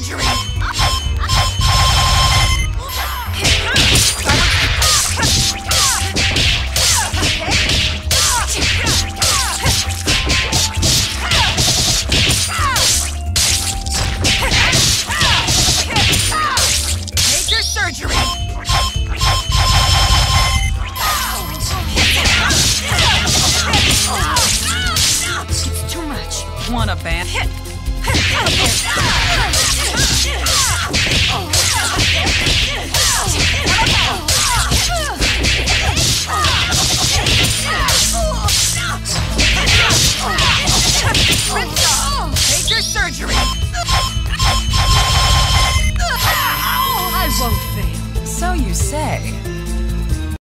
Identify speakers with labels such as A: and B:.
A: surgery! Major surgery! It's too much. Want a band? surgery! Oh, I won't fail. So you say.